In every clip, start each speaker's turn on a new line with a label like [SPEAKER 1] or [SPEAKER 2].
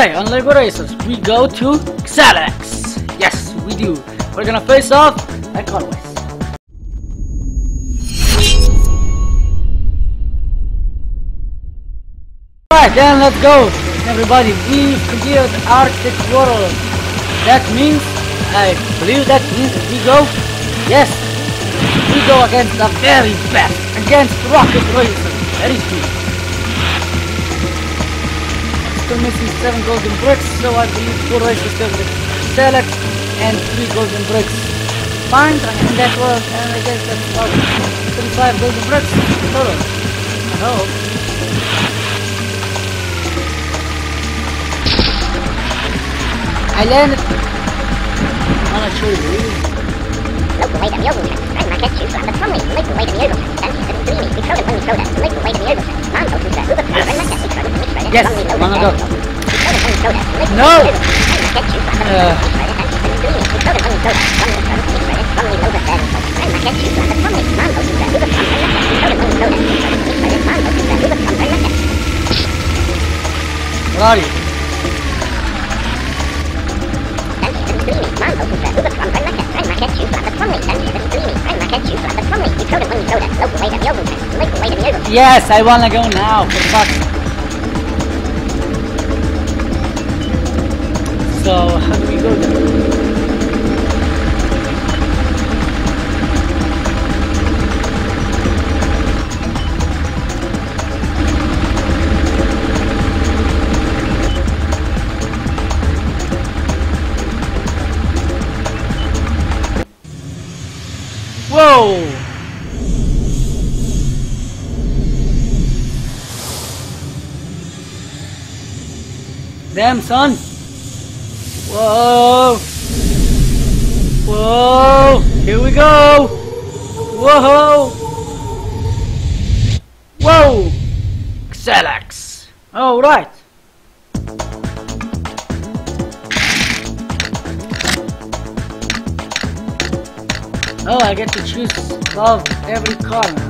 [SPEAKER 1] Today on LEGO Racers, we go to Xalax. Yes, we do. We're gonna face off like always. Alright, then let's go, everybody. We cleared Arctic World. That means, I believe that means we go, yes, we go against the very best, against Rocket Racers. Very good. Still missing 7 golden bricks, so I believe 4 races still with select and 3 golden bricks. Fine, and that was, and I guess that's about 35 golden bricks total. I hope. I landed on a tree.
[SPEAKER 2] Local way to Mjölnir. Fred from the Tommy. Local way to Mjölnir. Dan Stephen Dreamy. We crowded when we crowded. Local way to Mjölnir. Mambo to the Uber Fred Marquette. We crowded when we crowded.
[SPEAKER 1] Yes,
[SPEAKER 2] Tommy
[SPEAKER 1] wanna go.
[SPEAKER 2] We crowded when we crowded. Local
[SPEAKER 1] No. Uh. Where are you? Yes, I wanna go now. For fuck. So how do we go there? Whoa! Damn, son. Whoa. Whoa. Here we go. Whoa. Whoa. Xalax. All right. Oh, I get to choose of every car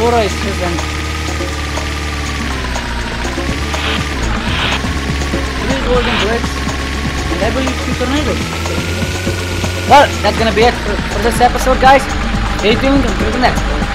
[SPEAKER 1] And three golden bricks and I believe two tornadoes. Well, that's gonna be it for, for this episode, guys. Stay tuned until the next one.